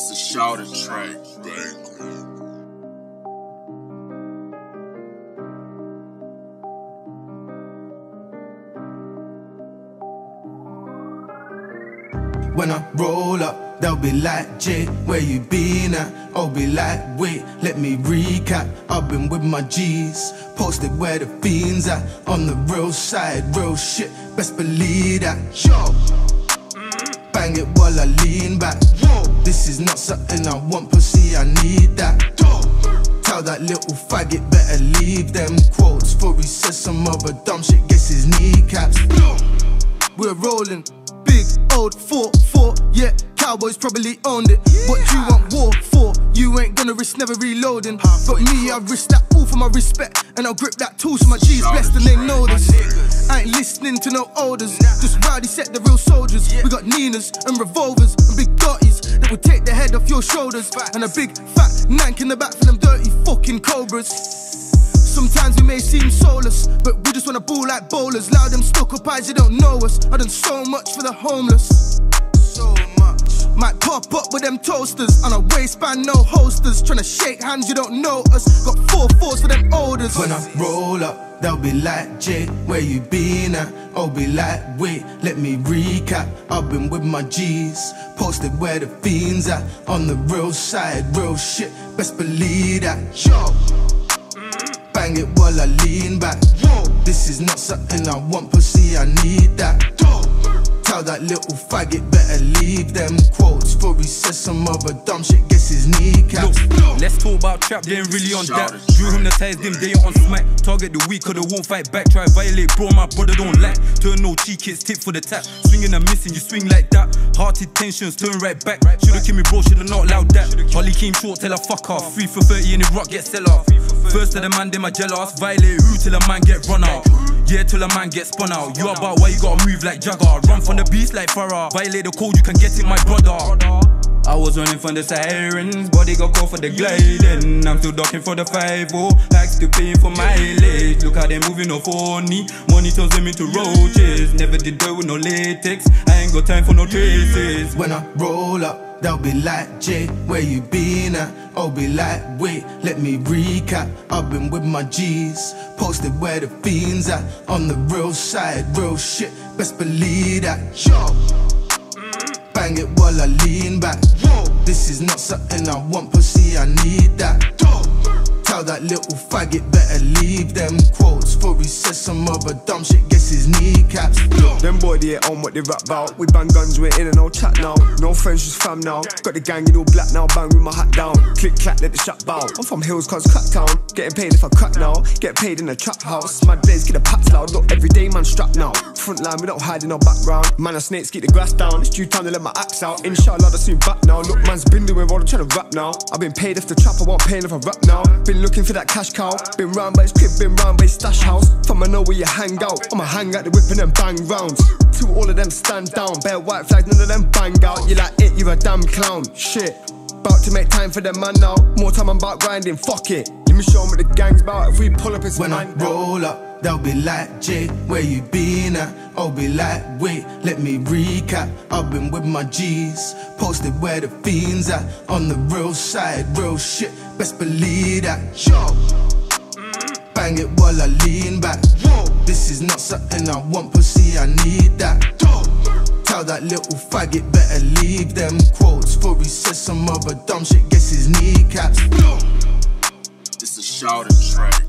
It's a shouted track. When I roll up, they'll be like, Jay, where you been at? I'll be like, wait, let me recap. I've been with my G's, posted where the fiends at. On the real side, real shit, best believe that. Yo, mm-hmm. bang it while I lean back. This is not something I want, pussy, I need that. Tell that little faggot better leave them quotes. For he says some other dumb shit, gets his kneecaps. We're rolling, big old 4-4, yeah. Cowboys probably owned it. What you want war for? You ain't gonna risk never reloading. But me, I risk that all for my respect. And I'll grip that tool so my G's blessed and they know this. I ain't listening to no orders. Just rowdy set the real soldiers. We got Ninas and revolvers and big dotties that will take the head off your shoulders. And a big fat nank in the back for them dirty fucking cobras. Sometimes we may seem soulless, but we just wanna ball like bowlers. Loud them stuck up eyes, you don't know us. I done so much for the homeless. So much. Might pop up with them toasters on a waistband, no holsters. Tryna shake hands, you don't know us. Got four fours for them orders. When I roll up, they'll be like, Jay, where you been at? I'll be like, wait, let me recap. I've been with my G's, posted where the fiends at. On the real side, real shit, best believe that. Yo bang it while I lean back. Yo, This is not something I want, pussy, I need that. Tell that little faggot better leave them quotes. For he says some other dumb shit, gets his kneecaps. Look, let's talk about trap, they ain't really on that. Drew hypnotized them, they ain't on smack. Target the weak, or they won't fight back. Try violate, bro, my brother don't lack. Turn no cheek hits, tip for the tap. Swinging and missing, you swing like that. Hearted tensions, turn right back. Should've killed me, bro, should've not allowed that. Holly came short, tell her fuck off. Free for 30 and the rock get sell off. First to the man, they my jealous. Violate who till a man get run out. Yeah, till a man get spun out. You about why you gotta move like Jagger. Run from the beast like Farah. Violate the code, you can get it, my brother. I was running from the sirens, body got caught for the gliding. I'm still ducking for the 5 0 Hacks to pay for my mileage. Look how they moving no phony. Money turns them into roaches. Never did do with no latex. I ain't got time for no traces. When I roll up, they'll be like, Jay, where you been at? I'll be like, wait, let me recap. I've been with my G's, posted where the fiends at. On the real side, real shit, best believe that. Yo, bang it while I lean back. This is not something I want, pussy, I need that. Tell that little faggot better leave them quotes. For he says some other dumb shit, gets his kneecaps. Them boy they on what they rap about. We bang guns, we're in and no chat now. No friends, just fam now. Got the gang in all black now, bang with my hat down. Click clack, let the shot bow. I'm from hills, cause crack town. Getting paid if I crack now. Get paid in the trap house. My days get the pats loud. Look, every day man strapped now. Front line, we don't hide in no background. Man, a snakes keep the grass down. It's due time to let my axe out. Inshallah, I soon back now. Look, man's been doing what I'm trying to rap now. I've been paid if the trap, I won't pay if I rap now. Been looking for that cash cow. Been round by his crib, been round by his stash house. From I know where you hang out. I'ma hang out the whip and bang rounds. Till all of them stand down. Bare white flags, none of them bang out. You like it, you a damn clown. Shit. About to make time for them man now. More time I'm about grinding, fuck it. Let me show 'em what the gang's about. If we pull up, it's When I roll up, they'll be like, Jay, where you been at? I'll be like, wait, let me recap. I've been with my G's, posted where the fiends at. On the real side, real shit, best believe that. Yo, bang it while I lean back. This is not something I want, pussy, I need that. Tell that little faggot better leave them quotes. For he says some other dumb shit, gets his kneecaps. It's a shouted track.